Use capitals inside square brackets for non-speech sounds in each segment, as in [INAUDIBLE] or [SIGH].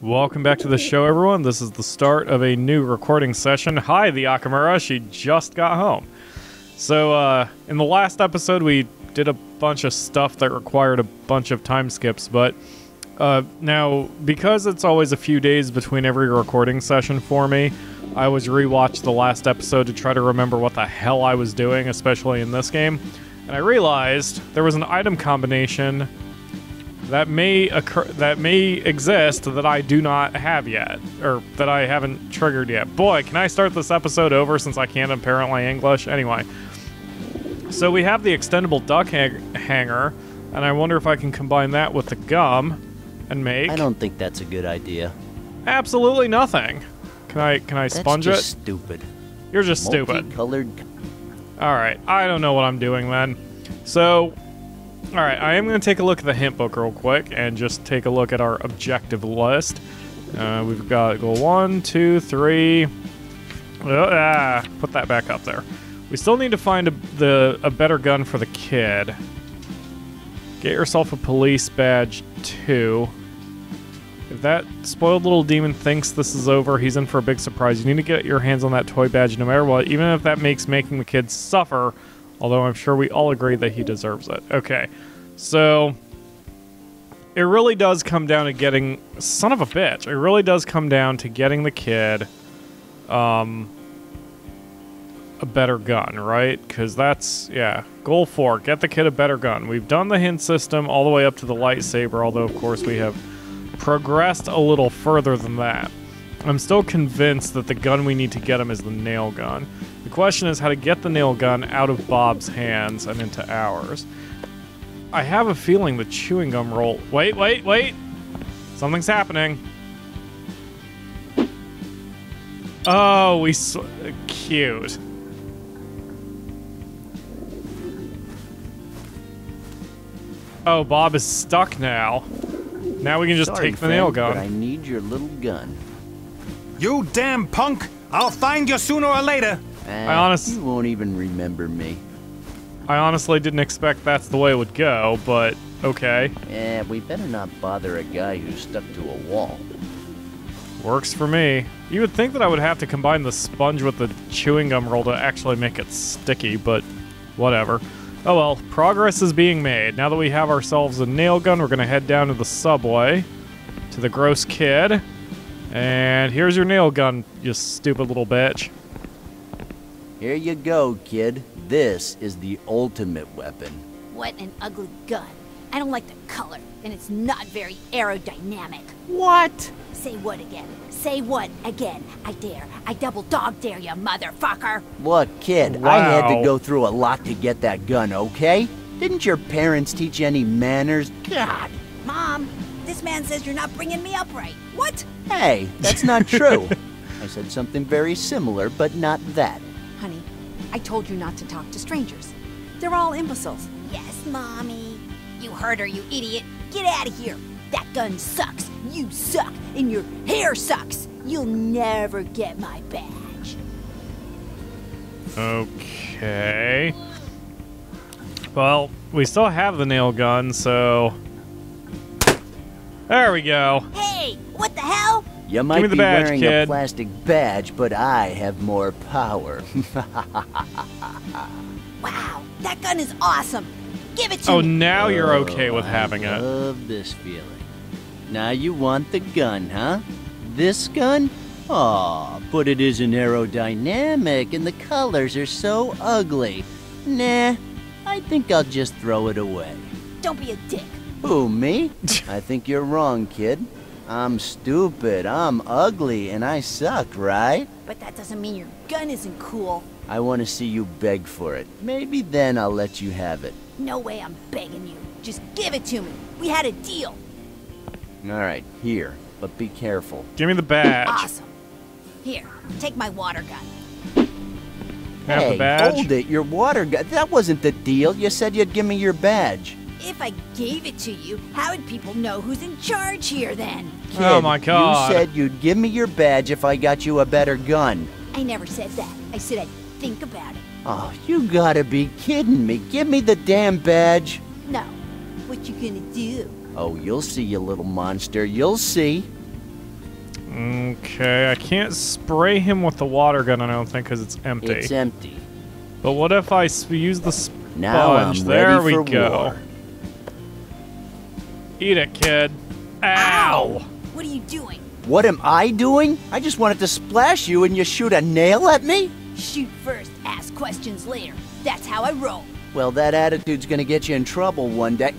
Welcome back to the show, everyone. This is the start of a new recording session. Hi, the Akamura. She just got home. So, uh, in the last episode, we did a bunch of stuff that required a bunch of time skips, but uh, now, because it's always a few days between every recording session for me, I always rewatch the last episode to try to remember what the hell I was doing, especially in this game. And I realized there was an item combination that may occur that may exist that I do not have yet or that I haven't triggered yet. Boy, can I start this episode over since I can't apparently English? Anyway. So we have the extendable duck hang- hanger and I wonder if I can combine that with the gum and make I don't think that's a good idea. absolutely nothing. Can I can I That's sponge just it? stupid. You're just stupid. Multicolored. All right, I don't know what I'm doing then. So, all right, I am going to take a look at the hint book real quick and just take a look at our objective list. Uh, we've got goal one, two, three. Oh, ah, put that back up there. We still need to find a, the a better gun for the kid. Get yourself a police badge two. If that spoiled little demon thinks this is over, he's in for a big surprise. You need to get your hands on that toy badge no matter what, even if that makes making the kid suffer. Although I'm sure we all agree that he deserves it. Okay, so it really does come down to getting son of a bitch. It really does come down to getting the kid um a better gun, right? Because that's yeah. Goal four: get the kid a better gun. We've done the hint system all the way up to the lightsaber, although of course we have progressed a little further than that. I'm still convinced that the gun we need to get him is the nail gun. The question is how to get the nail gun out of Bob's hands and into ours. I have a feeling the chewing gum roll. Wait, wait, wait! Something's happening. Oh, we sw- cute. Oh, Bob is stuck now. Now we can just Sorry, take the nail gun. But I need your little gun. You damn punk! I'll find you sooner or later! Ah, honest- You won't even remember me. I honestly didn't expect that's the way it would go, but okay. Eh, we better not bother a guy who's stuck to a wall. Works for me. You would think that I would have to combine the sponge with the chewing gum roll to actually make it sticky, but whatever. Oh well, progress is being made. Now that we have ourselves a nail gun, we're gonna head down to the subway to the gross kid. And here's your nail gun, you stupid little bitch. Here you go, kid. This is the ultimate weapon. What an ugly gun. I don't like the color, and it's not very aerodynamic. What? Say what again? Say what again? I dare. I double dog dare you, motherfucker. Look, kid, I had to go through a lot to get that gun, okay? Didn't your parents teach you any manners? God. Mom, this man says you're not bringing me up right. What? Hey, that's not [LAUGHS] true. I said something very similar, but not that. Honey, I told you not to talk to strangers. They're all imbeciles. Yes, Mommy. You heard her, you idiot. Get out of here. That gun sucks. You suck. And your hair sucks. You'll never get my badge. Okay. Well, we still have the nail gun, so. There we go. Hey, what the hell? You might me the be badge, wearing kid. a plastic badge, but I have more power. [LAUGHS] Wow, that gun is awesome. Give it to Oh, me. Oh, now you're oh, okay with Oh, having I it. love this feeling. Now you want the gun, huh? This gun? Aw, but it isn't aerodynamic and the colors are so ugly. Nah, I think I'll just throw it away. Don't be a dick. Who, me? [LAUGHS] I think you're wrong, kid. I'm stupid, I'm ugly, and I suck, right? But that doesn't mean your gun isn't cool. I want to see you beg for it. Maybe then I'll let you have it. No way I'm begging you. Just give it to me. We had a deal. Alright, here, but be careful. Give me the badge. Awesome. Here, take my water gun. Have hey, the badge. hold it, your water gun. That wasn't the deal. You said you'd give me your badge. If I gave it to you, how would people know who's in charge here then? Oh, Kid, Oh my God. You said you'd give me your badge if I got you a better gun. I never said that. I said I'd think about it. Oh, you gotta be kidding me. Give me the damn badge. No. What you gonna do? Oh, you'll see, you little monster. You'll see. Okay, I can't spray him with the water gun, I don't think, because it's empty. It's empty. but what if I use the sponge? Now I'm there ready we for go. war. Eat it, kid. Ow! What are you doing? What am I doing? I just wanted to splash you and you shoot a nail at me? Shoot first, ask questions later. That's how I roll. Well, that attitude's gonna get you in trouble one day.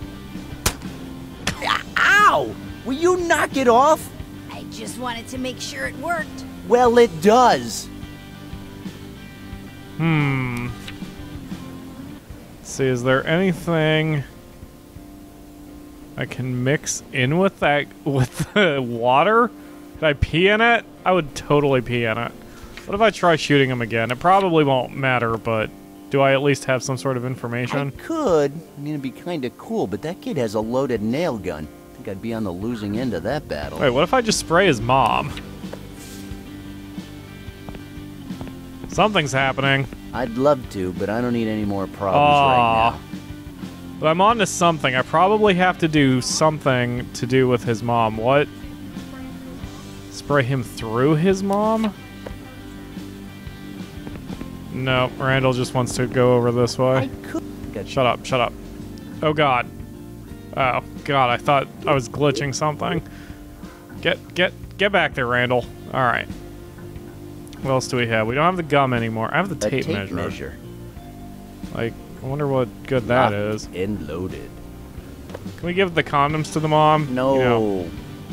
[LAUGHS] Ow! Will you knock it off? I just wanted to make sure it worked. Well, it does. Hmm. Let's see, is there anything I can mix in with that with [LAUGHS] the water? Could I pee in it? I would totally pee in it. What if I try shooting him again? It probably won't matter, but do I at least have some sort of information? I could. I mean, it'd be kind of cool, but that kid has a loaded nail gun. I think I'd be on the losing end of that battle. Wait, what if I just spray his mom? Something's happening. I'd love to, but I don't need any more problems Aw. right now. But I'm on to something. I probably have to do something to do with his mom. What? Spray him through his mom? No, Randal just wants to go over this I way. Shut up, shut up. Oh god. Oh god, I thought I was glitching something. Get get get back there, Randal. Alright. What else do we have? We don't have the gum anymore. I have the a tape, tape measure. measure. Like, I wonder what good that is. And loaded. Can we give the condoms to the mom? No. You know,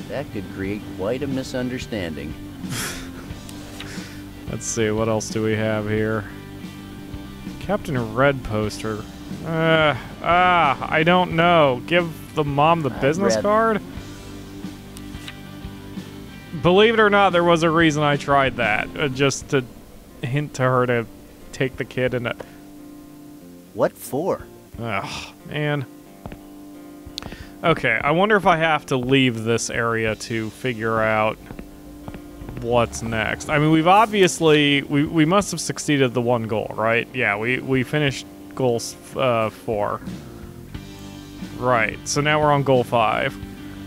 That could create quite a misunderstanding. [LAUGHS] let's see, what else do we have here? Captain Red poster. Uh, ah, I don't know. Give the mom the business card? Believe it or not, there was a reason I tried that. Uh, just to hint to her to take the kid and. What for? Ugh, man. Okay, I wonder if I have to leave this area to figure out what's next. I mean, we've obviously we, we must have succeeded the one goal, right? Yeah, we we finished goal uh, four. Right. So now we're on goal five.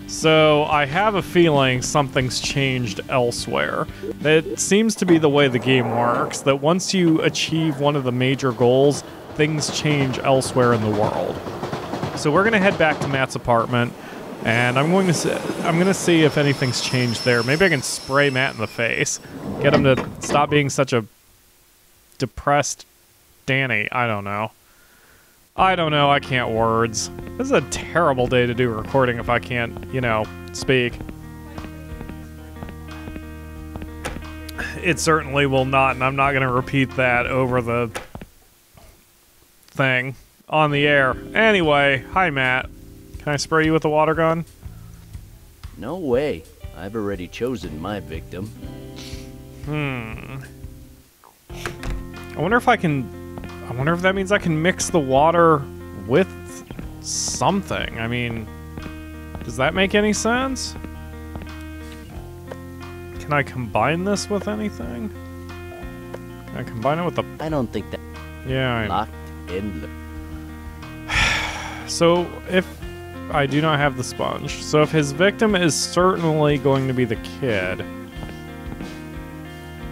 So I have a feeling something's changed elsewhere. That seems to be the way the game works. That once you achieve one of the major goals, things change elsewhere in the world. So we're gonna head back to Matt's apartment, and I'm going to see, I'm gonna see if anything's changed there. Maybe I can spray Matt in the face, get him to stop being such a depressed Danny. I don't know. I don't know. I can't words. This is a terrible day to do recording if I can't, you know, speak. It certainly will not, and I'm not going to repeat that over the thing on the air. Anyway, hi, Matt. Can I spray you with the water gun? No way. I've already chosen my victim. Hmm. I wonder if I can. I wonder if that means I can mix the water with something. I mean, does that make any sense? Can I combine this with anything? Can I combine it with the. I don't think that Yeah, I locked and lo- [SIGHS] So if I do not have the sponge, so if his victim is certainly going to be the kid.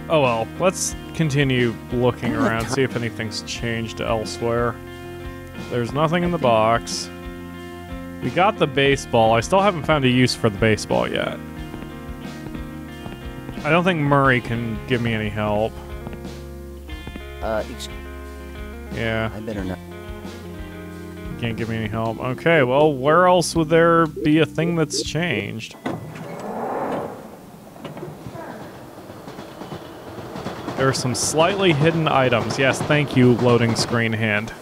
Oh well, let's continue looking I'm around, see if anything's changed elsewhere. There's nothing in the box. We got the baseball. I still haven't found a use for the baseball yet. I don't think Murray can give me any help. Uh, ex- Yeah. I better not. Can't give me any help. Okay, well, where else would there be a thing that's changed? There are some slightly hidden items. Yes, thank you, loading screen hand.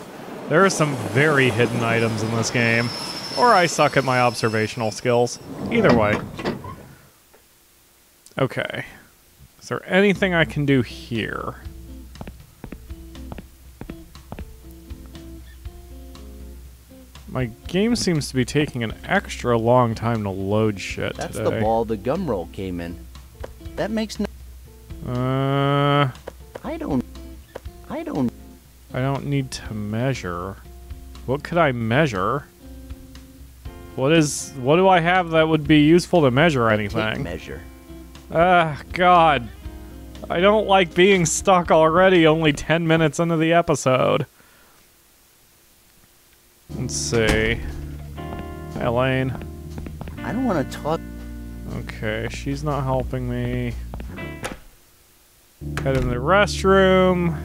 There are some very hidden items in this game. Or I suck at my observational skills. Either way. Okay. Is there anything I can do here? My game seems to be taking an extra long time to load shit That's today. the ball the gum roll came in. That makes no. Uh, I don't. I don't. I don't need to measure. What could I measure? What is? What do I have that would be useful to measure anything? measure. Ah, God. I don't like being stuck already, only 10 minutes into the episode. Let's see. Elaine. I don't want to talk. Okay, she's not helping me. Head in the restroom.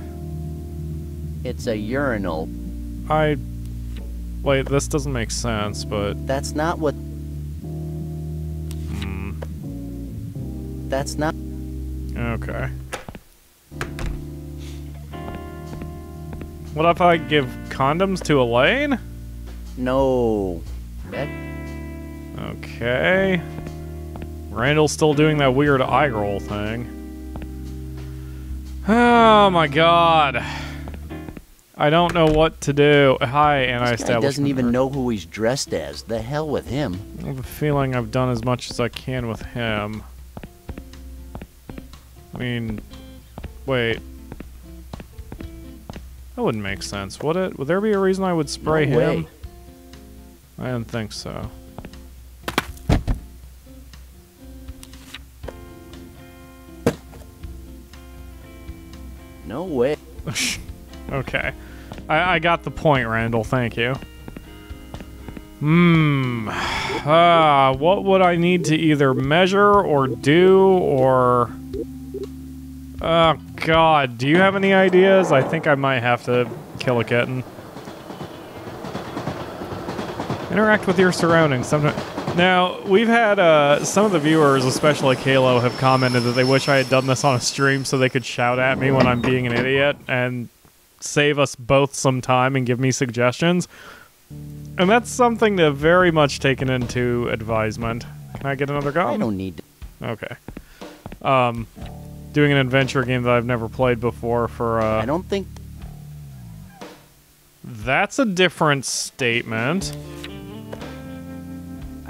It's a urinal. I. Wait, this doesn't make sense, but. That's not what. Hmm. That's not. Okay. What if I give condoms to Elaine? No. That. Okay. Randal's still doing that weird eye roll thing. Oh my god. I don't know what to do. Hi, and I anti-establishment. doesn't even know who he's dressed as. The hell with him. I have a feeling I've done as much as I can with him. I mean, wait. That wouldn't make sense, would it? Would there be a reason I would spray No him? way. I don't think so. No way. [LAUGHS] Okay. I, I got the point, Randal. Thank you. Hmm. Ah, what would I need to either measure or do or. Oh, God. Do you have any ideas? I think I might have to kill a kitten. Interact with your surroundings. Sometimes. Now, we've had uh, some of the viewers, especially Kalo, have commented that they wish I had done this on a stream so they could shout at me when I'm being an idiot and save us both some time and give me suggestions. And that's something to very much taken into advisement. Can I get another go? I don't need to. Okay. Um, doing an adventure game that I've never played before for uh, I don't think. that's a different statement.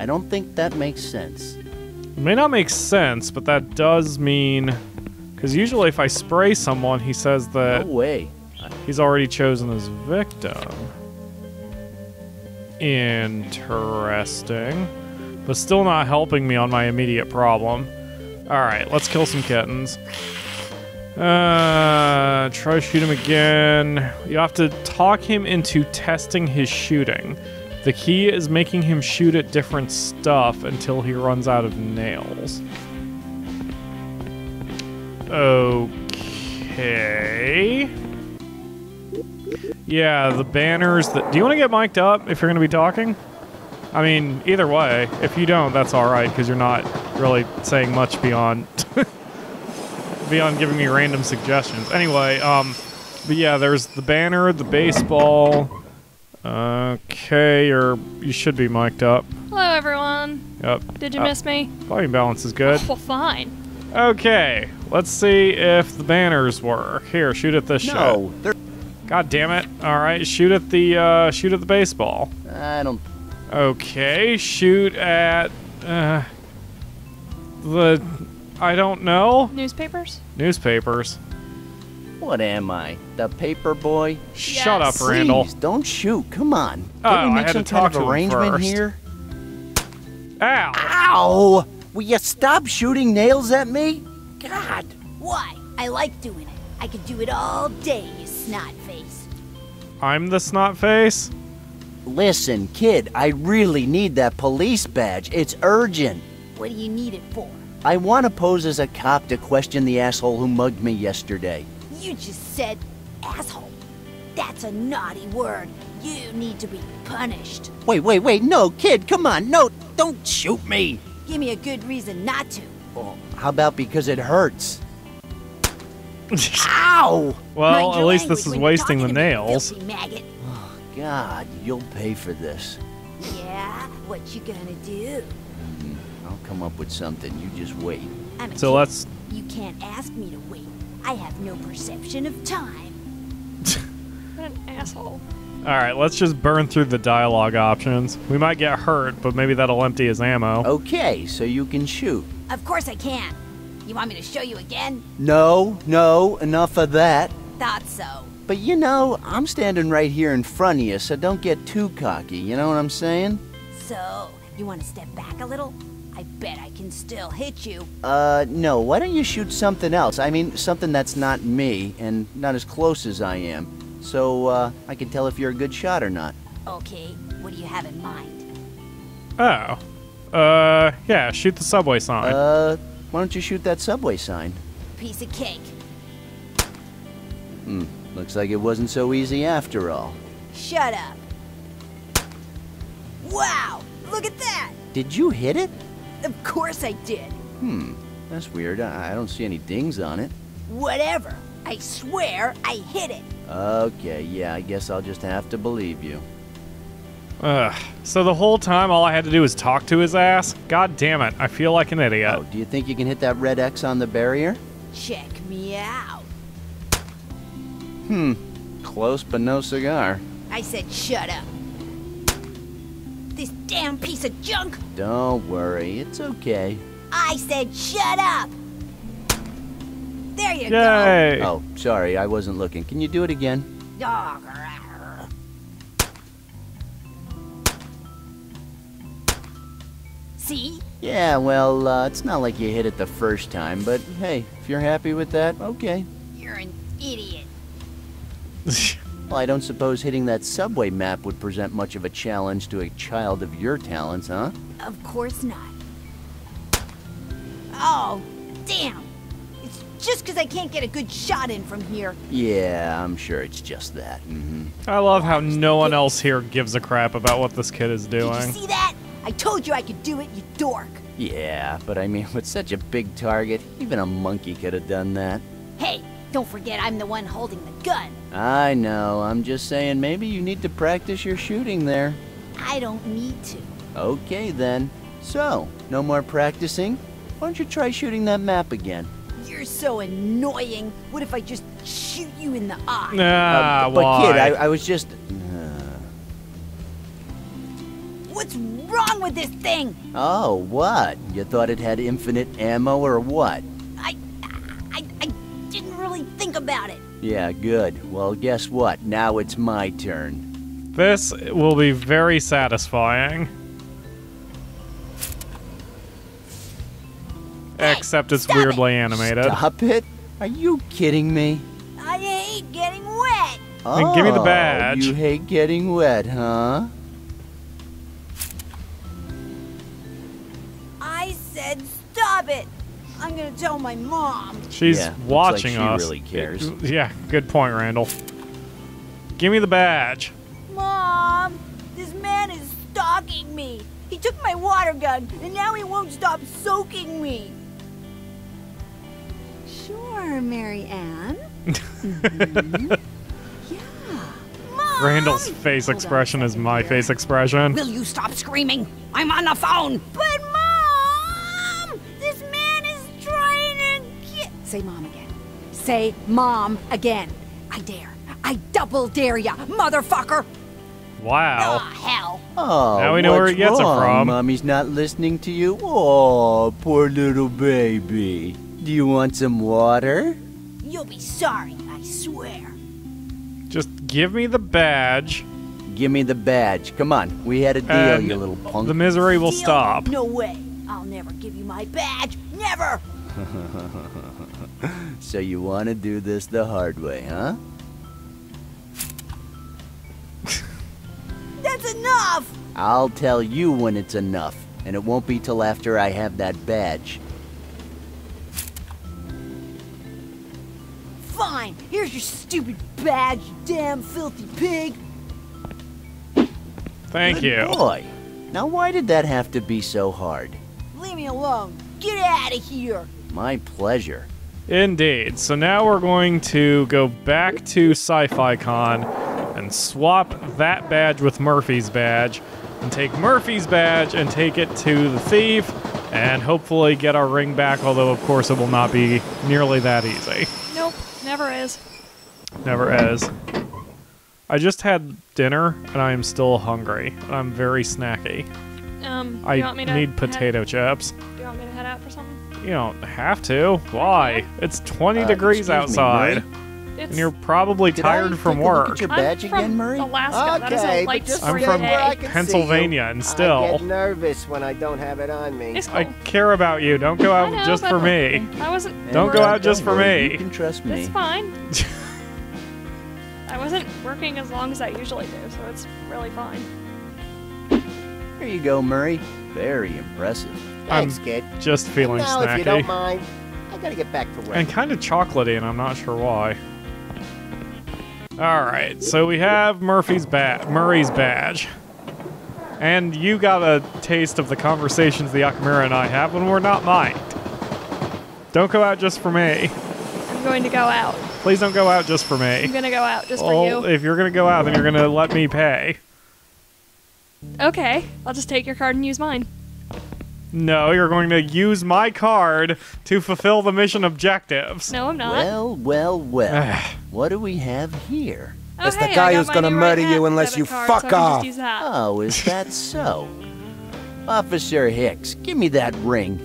I don't think that makes sense. It may not make sense, but that does mean because usually if I spray someone, he says that No way. he's already chosen his victim. Interesting. But still not helping me on my immediate problem. Alright, let's kill some kittens. Uh, try to shoot him again. You have to talk him into testing his shooting. The key is making him shoot at different stuff until he runs out of nails. Okay. Yeah, the banners that. Do you want to get mic'd up if you're going to be talking? I mean, either way. If you don't, that's all right because you're not really saying much beyond [LAUGHS] beyond giving me random suggestions. Anyway, um, but yeah, there's the banner, the baseball. Okay, or you should be mic'd up. Hello, everyone. Yep. Did you Uh, miss me? Volume balance is good. Well, fine. Okay, let's see if the banners work. Here, shoot at this No, they're. shit. God damn it! All right, shoot at the uh, shoot at the baseball. I don't. Okay, shoot at uh, the I don't know Newspapers? newspapers. What am I? The paper boy? Shut Yes. up, Randal. Please, don't shoot. Come on. Oh, Can we I make had to some talk kind to of him arrangement first. here? Ow! Ow! Will you stop shooting nails at me? God. Why? I like doing it. I could do it all day, you snot face. I'm the snot face. Listen, kid, I really need that police badge. It's urgent. What do you need it for? I want to pose as a cop to question the asshole who mugged me yesterday. You just said asshole. That's a naughty word. You need to be punished. Wait, wait, wait. No, kid, come on. No, don't shoot me. Give me a good reason not to. Well, how about because it hurts? Ow! Well, at least this is wasting the talking to me, nails. filthy maggot. Oh, God, you'll pay for this. Yeah, what you gonna do? Mm, I'll come up with something. You just wait. I'm a So kid. let's. You can't ask me to wait. I have no perception of time. [LAUGHS] What an asshole. All right, let's just burn through the dialogue options. We might get hurt, but maybe that'll empty his ammo. Okay, so you can shoot. Of course I can. You want me to show you again? No, no, enough of that. Thought so. But you know, I'm standing right here in front of you, so don't get too cocky. You know what I'm saying? So, you want to step back a little? I bet I can still hit you. Uh, no, why don't you shoot something else? I mean, something that's not me and not as close as I am. So, uh, I can tell if you're a good shot or not. Okay, what do you have in mind? Oh. Uh, yeah, shoot the subway sign. Uh, why don't you shoot that subway sign? Piece of cake. Hmm, looks like it wasn't so easy after all. Shut up. Wow, look at that! Did you hit it? Of course I did. Hmm, that's weird. I, I don't see any dings on it. Whatever. I swear I hit it. Okay, yeah, I guess I'll just have to believe you. Ugh. So the whole time, all I had to do was talk to his ass? God damn it, I feel like an idiot. Oh, do you think you can hit that red X on the barrier? Check me out. Hmm, close but no cigar. I said shut up. This damn piece of junk! Don't worry, it's okay. I said shut up! There you Yay! Oh, sorry, I wasn't looking. Can you do it again? go! Oh. See? Yeah, well, uh, it's not like you hit it the first time, but hey, if you're happy with that, okay. You're an idiot. [LAUGHS] Well, I don't suppose hitting that subway map would present much of a challenge to a child of your talents, huh? Of course not. Oh, damn! It's just because I can't get a good shot in from here. Yeah, I'm sure it's just that. hmm I love how no one else here gives a crap about what this kid is doing. Did you doing. see that? I told you I could do it, you dork. Yeah, but I mean, [LAUGHS] with such a big target, even a monkey could have done that. Hey, don't forget I'm the one holding the gun. I know, I'm just saying maybe you need to practice your shooting there. I don't need to. Okay then. So, no more practicing? Why don't you try shooting that map again? You're so annoying. What if I just shoot you in the eye? Ah, Uh, but why? kid, I, I was just. Uh, What's wrong with this thing? oh, what? You thought it had infinite ammo or what? I, I, I didn't really think about it. Yeah, good. Well, guess what? Now it's my turn. This will be very satisfying. Except it's stop it. weirdly animated. Stop it? Are you kidding me? I hate getting wet. Then give me the Oh, badge. You hate getting wet, huh? I'm gonna tell my mom. She's Yeah, looks like watching she us. really cares. Yeah, good point, Randal. Give me the badge. Mom, this man is stalking me. He took my water gun, and now he won't stop soaking me. Sure, Mary Ann. [LAUGHS] Mm-hmm. Mom! Randal's face Hold on expression is my here. face expression. Will you stop screaming? I'm on the phone. But Say mom again. Say mom again. I dare. I double dare ya, motherfucker! Wow. Ah, hell. Oh, Now we know where he gets it from. Mommy's not listening to you. Oh, poor little baby. Do you want some water? You'll be sorry, I swear. Just give me the badge. Give me the badge. Come on, we had a deal, And you little punk. The misery will Deal? stop. No way. I'll never give you my badge. Never. [LAUGHS] [LAUGHS] So you want to do this the hard way, huh? [LAUGHS] That's enough. I'll tell you when it's enough, and it won't be till after I have that badge. Fine. Here's your stupid badge, you damn filthy pig. Thank Good you. Boy. Now why did that have to be so hard? Leave me alone. Get out of here. My pleasure. Indeed. So now we're going to go back to Sci-Fi Con and swap that badge with Murphy's badge and take Murphy's badge and take it to the thief and hopefully get our ring back, although of course it will not be nearly that easy. Nope, never is. Never is. I just had dinner and I am still hungry. And I'm very snacky. Um, I want me to need potato chips. do you want me to head out for something? You don't have to. Why? It's 20 Uh, degrees excuse me, outside. It's, And you're probably Did tired I from take a look work. at your I'm badge from again, Murray? Alaska. That is a Okay, light just I'm from I day. can see Pennsylvania, you. and I get nervous when I don't have it on me. It's cool. I care about you. Don't go out know, just for me. I wasn't. Don't work- go out just for worry, me. You can trust me. It's fine. [LAUGHS] I wasn't working as long as I usually do, so it's really fine. Here you go, Murray. Very impressive. Thanks, kid. Just feeling now, if you don't mind, I gotta get back to work. And kind of chocolatey, and I'm not sure why. Alright, so we have Murphy's ba- Murray's badge. And you got a taste of the conversations the Akamura and I have when we're not mic'd. Don't go out just for me. I'm going to go out. Please don't go out just for me. I'm going to go out just for Well, you. if you're gonna go out, then you're gonna let me pay. Okay, I'll just take your card and use mine. No, you're going to use my card to fulfill the mission objectives. No, I'm not. Well, well, well. [SIGHS] what do we have here? oh, It's the hey, guy who's gonna murder you unless you card, fuck so off. Just use that. Oh, is that [LAUGHS] so? Officer Hicks, give me that ring.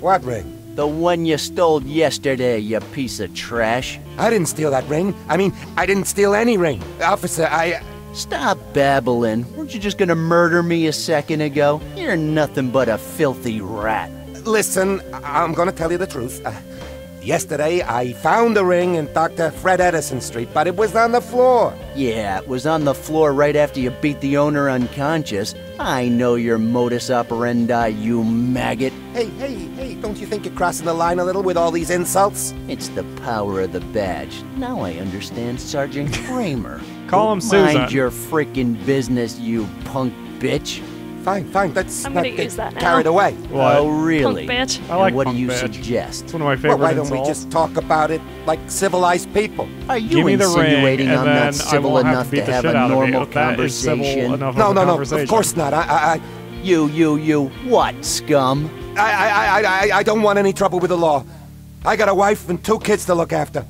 What ring? The one you stole yesterday, you piece of trash. I didn't steal that ring. I mean, I didn't steal any ring. Officer, I. Stop babbling. Weren't you just gonna murder me a second ago? You're nothing but a filthy rat. Listen, I'm gonna tell you the truth. Uh, yesterday, I found the ring in Dr. Fred Edison Street, but it was on the floor. Yeah, it was on the floor right after you beat the owner unconscious. I know your modus operandi, you maggot. Hey, hey, hey, don't you think you're crossing the line a little with all these insults? It's the power of the badge. Now I understand Sergeant Kramer. Call him Mind your freaking business, you punk bitch. Fine, fine, let's I'm not gonna get use that now. carried away. What? Oh, really? Punk bitch. I like and what punk do you bitch. suggest? It's one of my Well, why don't we just talk about it like civilized people? Are you Give me the ring, insinuating and I'm not civil enough to beat the have a normal you. That is civil conversation? enough No, no, no, conversation. of course not. I, You, you, you, what, scum? I, I, I, I, I, I don't want any trouble with the law. I got a wife and two kids to look after.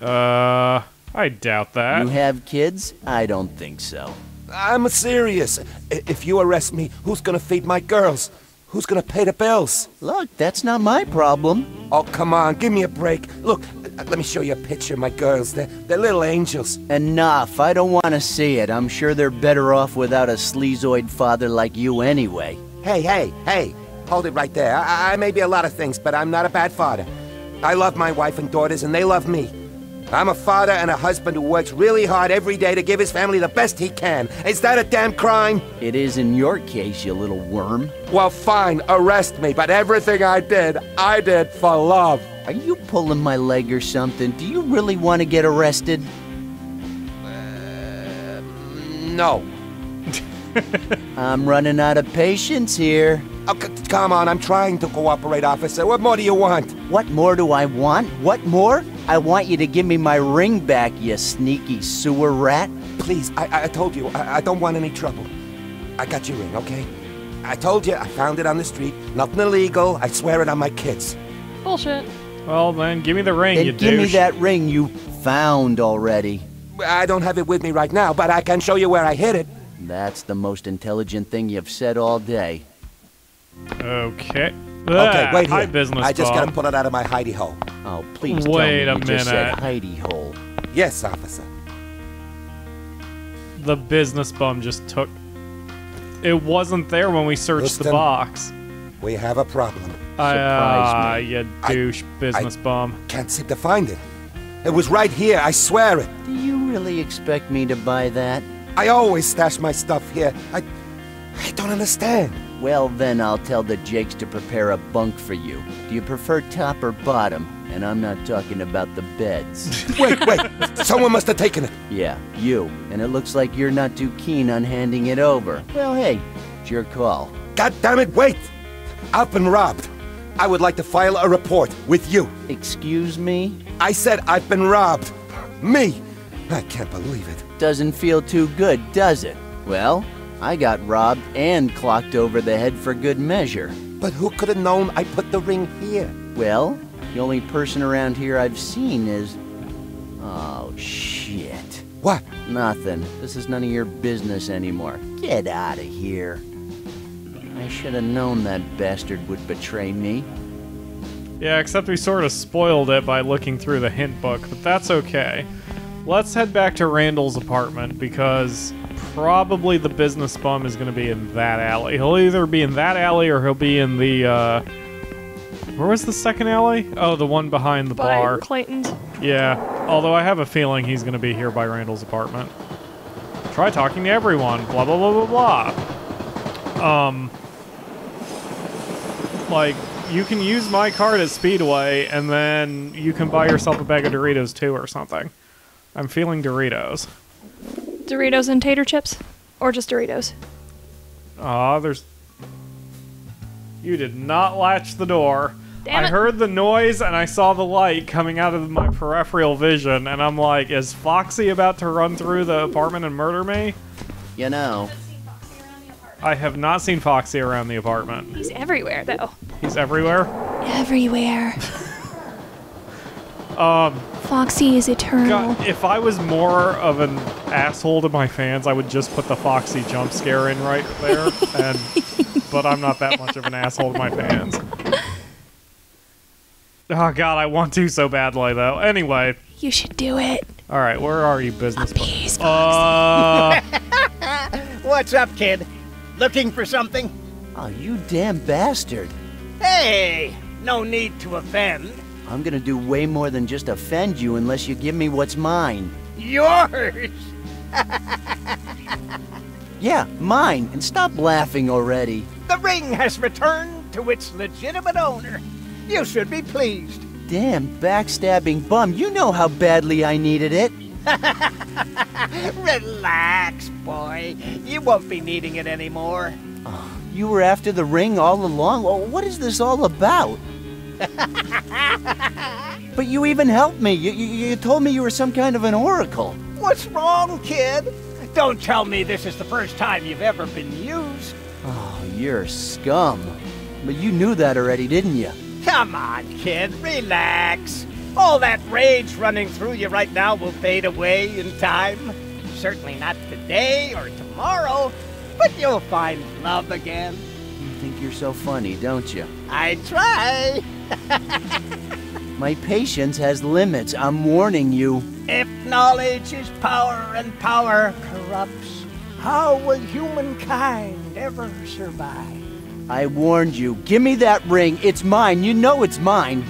Uh, I doubt that. You have kids? I don't think so. I'm serious. If you arrest me, who's gonna feed my girls? Who's gonna pay the bills? Look, that's not my problem. Oh, come on, give me a break. Look, let me show you a picture of my girls. They're, they're little angels. Enough. I don't want to see it. I'm sure they're better off without a sleazoid father like you anyway. Hey, hey, hey, hold it right there. I, I may be a lot of things, but I'm not a bad father. I love my wife and daughters, and they love me. I'm a father and a husband who works really hard every day to give his family the best he can. Is that a damn crime? It is in your case, you little worm. Well, fine, arrest me, but everything I did, I did for love. Are you pulling my leg or something? Do you really want to get arrested? Uh, no. [LAUGHS] I'm running out of patience here. Oh, come on, I'm trying to cooperate, officer. What more do you want? What more do I want? What more? I want you to give me my ring back, you sneaky sewer rat. Please, I, I told you, I, I don't want any trouble. I got your ring, okay? I told you, I found it on the street. Nothing illegal. I swear it on my kids. Bullshit. Well, then give me the ring, you Then give me that ring you found already. I don't have it with me right now, but I can show you where I hid it. That's the most intelligent thing you've said all day. Okay. Okay, wait here. Hi, business I just gotta pull it out of my hidey hole. Oh, please Wait tell a me you just said minute. hidey hole. Yes, officer. The business bum just took. It wasn't there when we searched the box. We have a problem. Ah, Surprise me. you I- douche business bum. Can't seem to find it. It was right here, I swear it. Do you really expect me to buy that? I always stash my stuff here. I. I don't understand. Well, then I'll tell the Jakes to prepare a bunk for you. Do you prefer top or bottom? And I'm not talking about the beds. [LAUGHS] Wait, wait. Someone must have taken it. yeah, you. And it looks like you're not too keen on handing it over. Well, hey, it's your call. God damn it, wait! I've been robbed. I would like to file a report with you. Excuse me? I said I've been robbed. Me! I can't believe it. Doesn't feel too good, does it? Well, I got robbed and clocked over the head for good measure. But who could have known I put the ring here? Well, the only person around here I've seen is. Oh, shit. What? Nothing. This is none of your business anymore. Get out of here. I should have known that bastard would betray me. Yeah, except we sort of spoiled it by looking through the hint book, but that's okay. Let's head back to Randal's apartment because probably the business bum is going to be in that alley. He'll either be in that alley or he'll be in the. Uh, where was the second alley? Oh, the one behind the By bar. Clayton's. Yeah, although I have a feeling he's going to be here by Randal's apartment. Try talking to everyone. Blah blah blah blah blah. Um, like you can use my card at Speedway, and then you can buy yourself a bag of Doritos too, or something. I'm feeling Doritos. Doritos and tater chips? Or just Doritos? Ah, there's. You did not latch the door. Damn I it. heard the noise and I saw the light coming out of my peripheral vision, and I'm like, is Foxy about to run through the apartment and murder me? You know, I have not seen Foxy around the apartment. He's everywhere, though. He's everywhere. Everywhere. [LAUGHS] Um, Foxy is eternal. God, if I was more of an asshole to my fans, I would just put the Foxy jump scare in right there. [LAUGHS] and but I'm not that much of an asshole to my fans. Oh God, I want to so badly though. Anyway, You should do it. all right, where are you, business? Appease Uh, [LAUGHS] What's up, kid? Looking for something? oh, you damn bastard. Hey, no need to offend. I'm gonna do way more than just offend you unless you give me what's mine. Yours! [LAUGHS] Yeah, mine, and stop laughing already. The ring has returned to its legitimate owner. You should be pleased. Damn backstabbing bum, you know how badly I needed it. [LAUGHS] Relax, boy. You won't be needing it anymore. You were after the ring all along. Well, what is this all about? [LAUGHS] but you even helped me. You, you, you told me you were some kind of an oracle. What's wrong, kid? Don't tell me this is the first time you've ever been used. Oh, you're scum. But you knew that already, didn't you? Come on, kid, relax. All that rage running through you right now will fade away in time. Certainly not today or tomorrow, but you'll find love again. You think you're so funny, don't you? I try. My patience has limits. I'm warning you. If knowledge is power and power corrupts, how will humankind ever survive? I warned you. Give me that ring. It's mine. You know it's mine.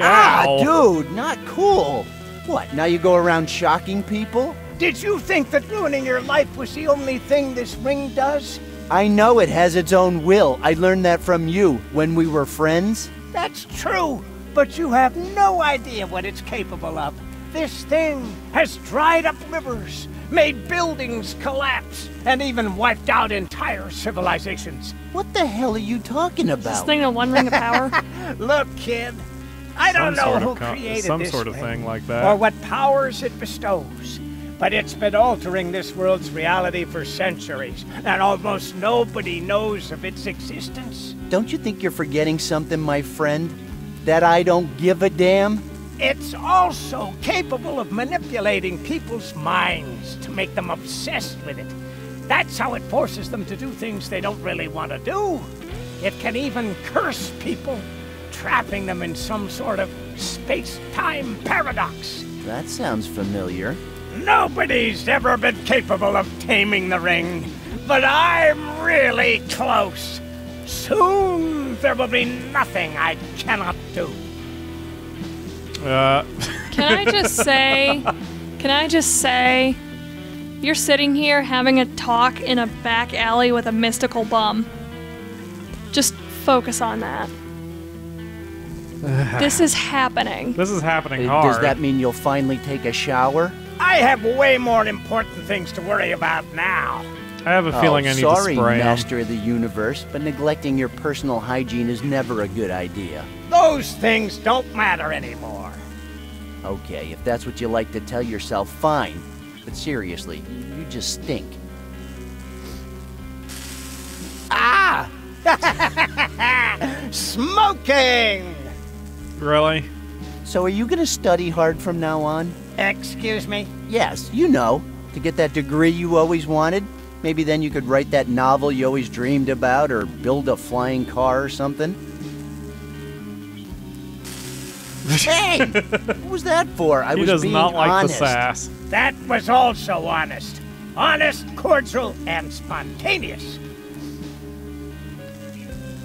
Ah, ow. dude, not cool. What, now you go around shocking people? Did you think that ruining your life was the only thing this ring does? I know it has its own will. I learned that from you when we were friends. That's true, but you have no idea what it's capable of. This thing has dried up rivers, made buildings collapse, and even wiped out entire civilizations. What the hell are you talking Is this thing the One Ring of Power? [LAUGHS] Look, kid, I don't some know who of created some this sort of ring thing like that. or what powers it bestows. But it's been altering this world's reality for centuries, and almost nobody knows of its existence. Don't you think you're forgetting something, my friend? That I don't give a damn? It's also capable of manipulating people's minds to make them obsessed with it. That's how it forces them to do things they don't really want to do. It can even curse people, trapping them in some sort of space time paradox. That sounds familiar. Nobody's ever been capable of taming the ring, but I'm really close. Soon there will be nothing I cannot do. Uh, Can I just [LAUGHS] say, can I just say, you're sitting here having a talk in a back alley with a mystical bum. Just focus on that. [SIGHS] this is happening. this is happening hard. Does that mean you'll finally take a shower? I have way more important things to worry about now. I have a feeling oh, I need sorry, to spray 'em. Master of the Universe, but neglecting your personal hygiene is never a good idea. Those things don't matter anymore. Okay, if that's what you like to tell yourself, fine. But seriously, you just stink. Ah! [LAUGHS] Smoking! Really? So are you gonna study hard from now on? Excuse me? Yes, you know, to get that degree you always wanted. Maybe then you could write that novel you always dreamed about or build a flying car or something. [LAUGHS] hey! What was that for? I he was does being not like honest. the sass. That was also honest. Honest, cordial, and spontaneous.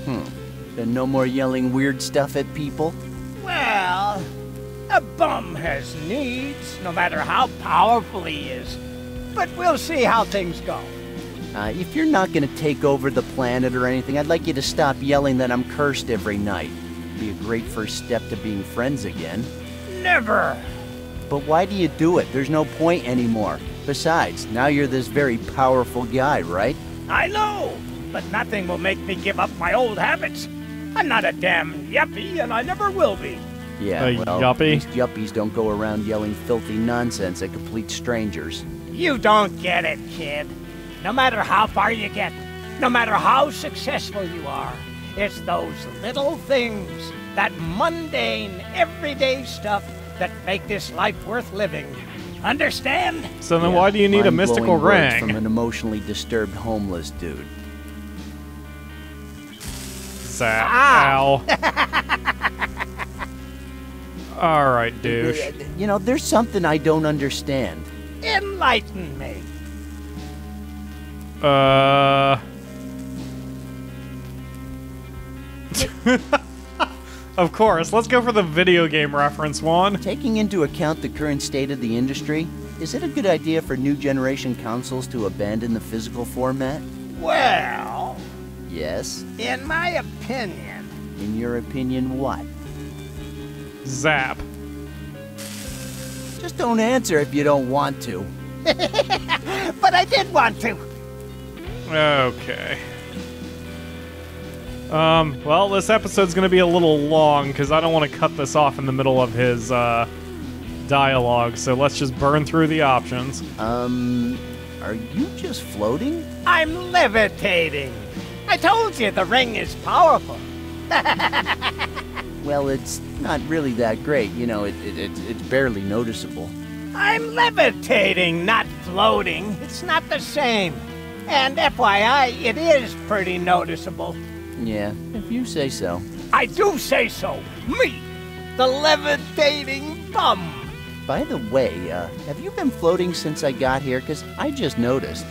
Hmm. Then no more yelling weird stuff at people? Well, a bum has needs, no matter how powerful he is. But we'll see how things go. Uh, if you're not gonna take over the planet or anything, I'd like you to stop yelling that I'm cursed every night. Be a great first step to being friends again. Never. But why do you do it? There's no point anymore. Besides, now you're this very powerful guy, right? I know, but nothing will make me give up my old habits. I'm not a damn yuppie, and I never will be. Yeah, A well, yuppie? at least yuppies don't go around yelling filthy nonsense at complete strangers. You don't get it, kid. No matter how far you get, no matter how successful you are, it's those little things, that mundane, everyday stuff that make this life worth living. Understand? So then Yeah, why do you need a mystical words ring? From an emotionally disturbed homeless dude. Zap. Ah. Ow. [LAUGHS] All right, douche. You know, there's something I don't understand. Enlighten me. Uh. [LAUGHS] of course. Let's go for the video game reference one. Taking into account the current state of the industry, is it a good idea for new generation consoles to abandon the physical format? Well, Yes. in my opinion, In your opinion, what? Zap. Just don't answer if you don't want to. [LAUGHS] but I did want to. Okay. Um, well, this episode's gonna be a little long because I don't want to cut this off in the middle of his uh, dialogue. So let's just burn through the options. Um, are you just floating? I'm levitating. I told you the ring is powerful. [LAUGHS] Well, it's not really that great. You know, it, it, it, it's barely noticeable. I'm levitating, not floating. It's not the same. And FYI, it is pretty noticeable. Yeah, if you say so. I do say so. Me, the levitating bum. By the way, uh, have you been floating since I got here? Because I just noticed.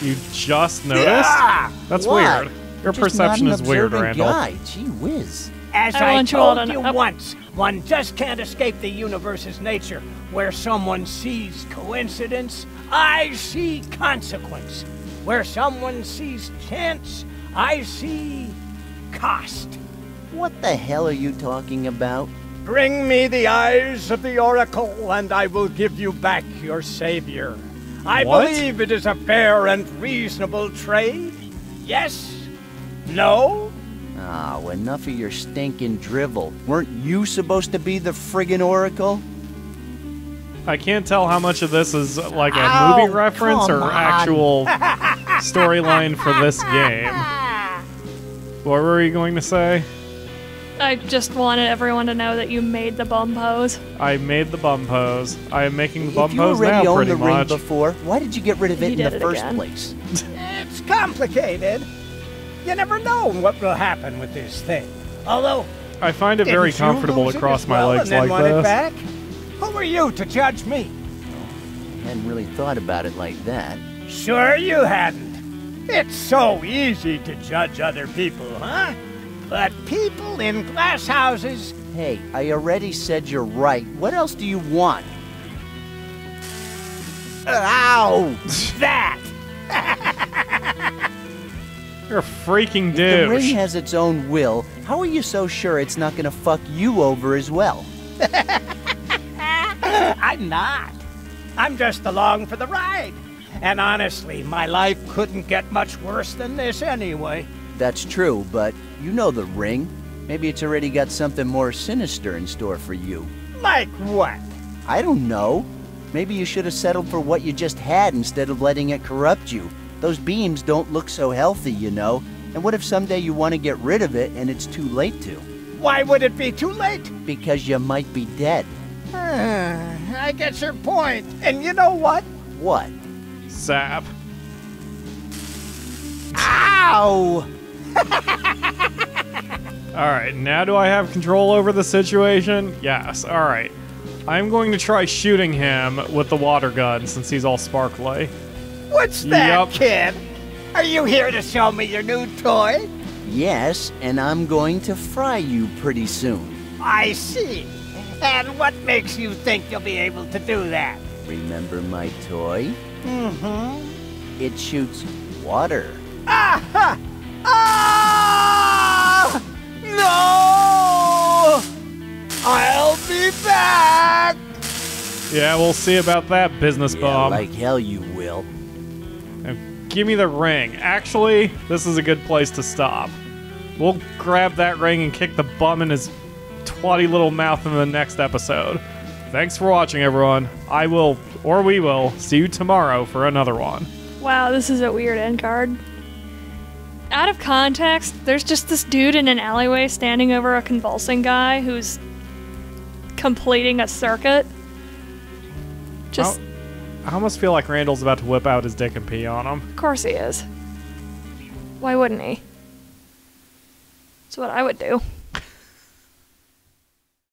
You just noticed? Ah! That's What? weird. Your Just perception not an is weird, observant Randal. Guy. Gee whiz. As I I, want you all told you know- once, one just can't escape the universe's nature. Where someone sees coincidence, I see consequence. Where someone sees chance, I see cost. What the hell are you talking about? Bring me the eyes of the oracle, and I will give you back your savior. I What? believe it is a fair and reasonable trade. Yes? No? Oh, enough of your stinking drivel. Weren't you supposed to be the friggin' oracle? I can't tell how much of this is like a Ow, movie reference or on. actual [LAUGHS] storyline for this game. What were you going to say? I just wanted everyone to know that you made the bum pose. I made the bum pose. I am making the if bum you pose already now, owned the ring before, why did you get rid of it He in the it first again. place? It's complicated. You never know what will happen with this thing. Although, I find it very comfortable lose to cross my well legs and then like want it this. back? Who are you to judge me? I Hadn't really thought about it like that. Sure you hadn't. It's so easy to judge other people, huh? But people in glass houses, Hey, I already said you're right. What else do you want? Ow! [LAUGHS] that. You're a freaking The ring has its own will. How are you so sure it's not gonna fuck you over as well? [LAUGHS] I'm not. I'm just along for the ride. And honestly, my life couldn't get much worse than this anyway. That's true, but you know the ring. Maybe it's already got something more sinister in store for you. Like what? I don't know. Maybe you should have settled for what you just had instead of letting it corrupt you. Those beams don't look so healthy, you know. And what if someday you want to get rid of it and it's too late to? Why would it be too late? Because you might be dead. [SIGHS] I get your point. And you know what? What? Zap. Ow! [LAUGHS] Alright, now do I have control over the situation? Yes, alright. I'm going to try shooting him with the water gun since he's all sparkly. What's that, Yup. kid? Are you here to show me your new toy? Yes, and I'm going to fry you pretty soon. I see. And what makes you think you'll be able to do that? Remember my toy? Mm-hmm. It shoots water. Ah! Ah! No! I'll be back! Yeah, we'll see about that, business Yeah, bum. like hell you will. Give me the ring. Actually, this is a good place to stop. We'll grab that ring and kick the bum in his twatty little mouth in the next episode. Thanks for watching, everyone. I will, or we will, see you tomorrow for another one. Wow, this is a weird end card. Out of context, there's just this dude in an alleyway standing over a convulsing guy who's completing a circuit. Just, oh. I almost feel like Randal's about to whip out his dick and pee on him. of course he is. Why wouldn't he? That's what I would do.